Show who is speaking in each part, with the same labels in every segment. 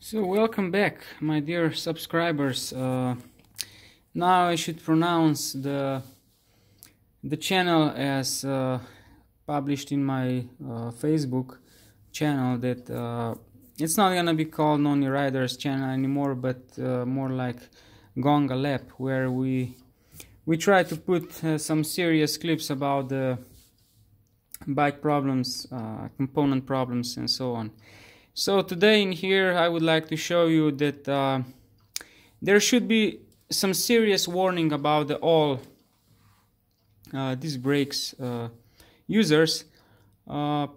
Speaker 1: So welcome back my dear subscribers. Uh, now I should pronounce the the channel as uh, published in my uh, Facebook channel that uh, it's not gonna be called Noni Riders channel anymore but uh, more like Gonga Lab where we we try to put uh, some serious clips about the bike problems, component problems and so on. So today in here I would like to show you that uh, there should be some serious warning about all uh, disc brakes uh, users. Uh,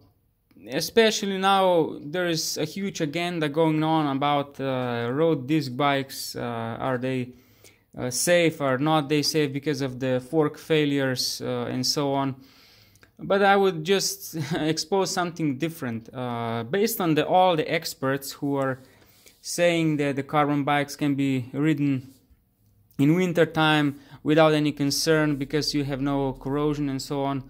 Speaker 1: especially now there is a huge agenda going on about uh, road disc bikes. Uh, are they safe or not they safe because of the fork failures and so on but I would just expose something different uh, based on the, all the experts who are saying that the carbon bikes can be ridden in winter time without any concern because you have no corrosion and so on.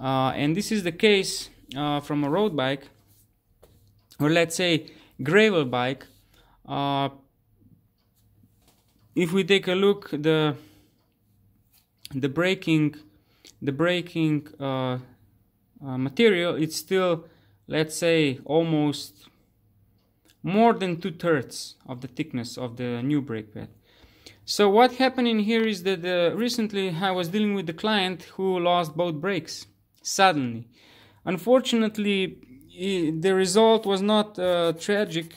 Speaker 1: Uh, and this is the case uh, from a road bike or let's say gravel bike. Uh, if we take a look the the braking the braking uh, uh, material it's still let's say almost more than two-thirds of the thickness of the new brake pad. So what happened in here is that uh, recently I was dealing with a client who lost both brakes suddenly. Unfortunately the result was not uh, tragic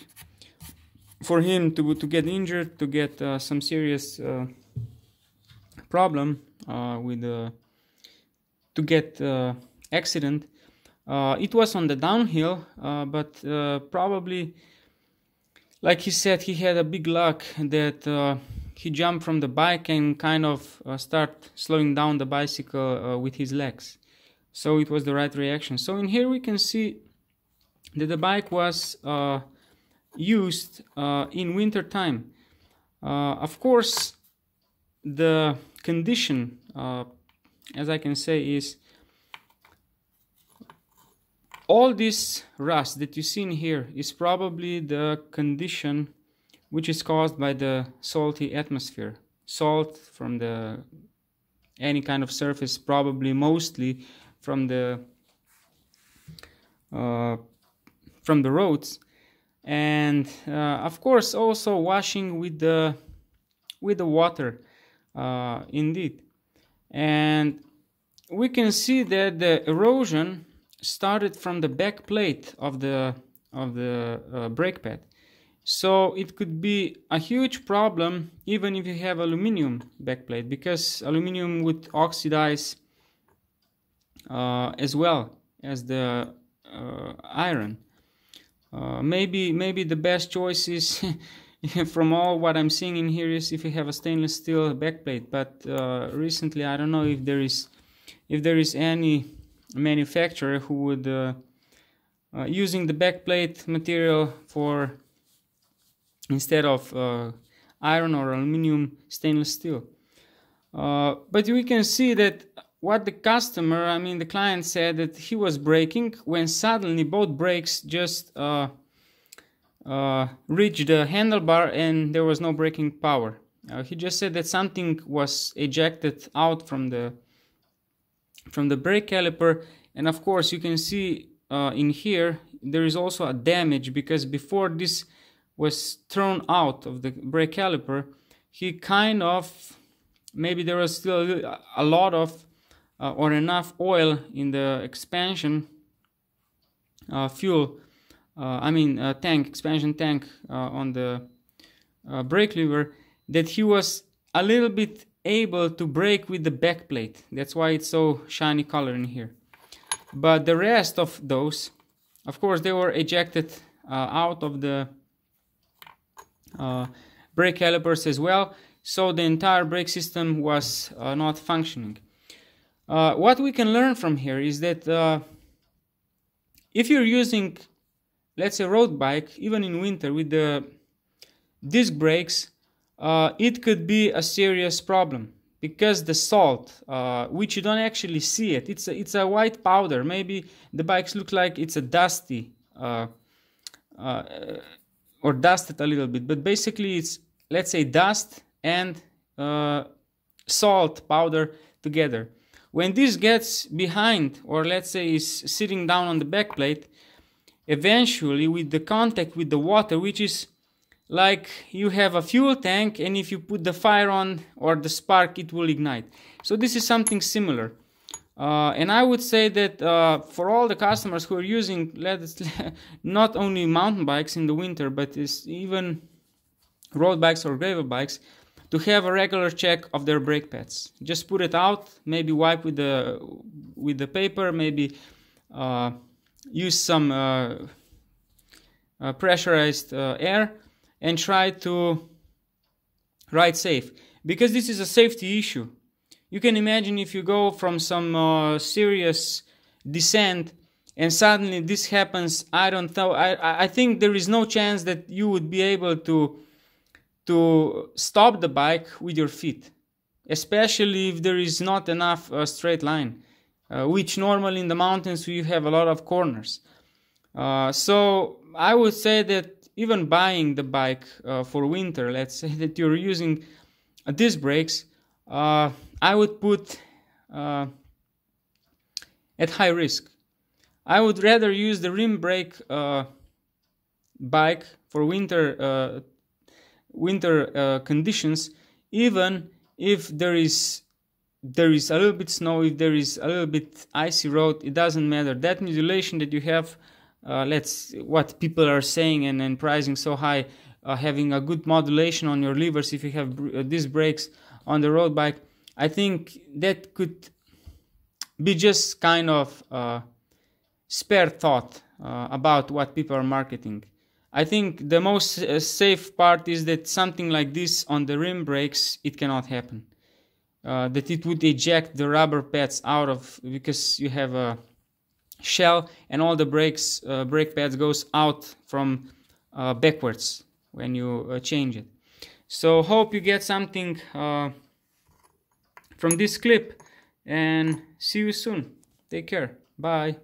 Speaker 1: for him to, to get injured to get uh, some serious uh, problem with the to get uh, accident. Uh, it was on the downhill, uh, but probably, like he said, he had a big luck that he jumped from the bike and kind of uh, start slowing down the bicycle uh, with his legs. So it was the right reaction. So in here we can see that the bike was uh, used in winter time. Of course the condition as I can say is all this rust that you see in here is probably the condition which is caused by the salty atmosphere. Salt from the any kind of surface probably mostly from the uh, from the roads. And uh, of course also washing with the with the water uh, indeed and we can see that the erosion started from the back plate of the of the uh, brake pad. So it could be a huge problem even if you have aluminum backplate because aluminum would oxidize uh, as well as the uh, iron. Uh, maybe maybe the best choice is from all what I'm seeing in here is if you have a stainless steel backplate but uh, recently I don't know if there is if there is any manufacturer who would uh, uh, using the backplate material for instead of uh, iron or aluminum stainless steel. Uh, but we can see that what the customer I mean the client said that he was braking when suddenly both brakes just uh, reached the handlebar and there was no braking power. Uh, he just said that something was ejected out from the from the brake caliper and of course you can see uh, in here there is also a damage because before this was thrown out of the brake caliper he kind of maybe there was still a lot of uh, or enough oil in the expansion uh, fuel I mean tank expansion tank uh, on the uh, brake lever that he was a little bit able to brake with the back plate. That's why it's so shiny color in here. But the rest of those of course they were ejected uh, out of the uh, brake calipers as well. So the entire brake system was uh, not functioning. What we can learn from here is that if you're using let's say road bike, even in winter with the disc brakes, uh, it could be a serious problem because the salt, uh, which you don't actually see it, it's a, it's a white powder. Maybe the bikes look like it's a dusty uh, uh or dusted a little bit but basically it's let's say dust and uh, salt powder together when this gets behind or let's say is sitting down on the back plate eventually with the contact with the water which is like you have a fuel tank and if you put the fire on or the spark it will ignite so this is something similar uh, and I would say that uh, for all the customers who are using not only mountain bikes in the winter, but even road bikes or gravel bikes, to have a regular check of their brake pads. Just put it out, maybe wipe with the with the paper, maybe uh, use some uh, uh, pressurized uh, air, and try to ride safe. Because this is a safety issue. You can imagine if you go from some uh, serious descent and suddenly this happens i don't know I, I think there is no chance that you would be able to to stop the bike with your feet especially if there is not enough uh, straight line uh, which normally in the mountains you have a lot of corners uh, so i would say that even buying the bike uh, for winter let's say that you're using disc brakes uh, I would put uh, at high risk. I would rather use the rim brake uh, bike for winter winter conditions, even if there is there is a little bit snow, if there is a little bit icy road, it doesn't matter. That modulation that you have, uh, let's what people are saying and, and pricing so high, uh, having a good modulation on your levers if you have uh, these brakes on the road bike I think that could be just kind of uh, spare thought uh, about what people are marketing. I think the most uh, safe part is that something like this on the rim brakes, it cannot happen. Uh, that it would eject the rubber pads out of because you have a shell and all the brakes uh, brake pads goes out from uh, backwards when you change it. So hope you get something from this clip and see you soon. Take care. Bye.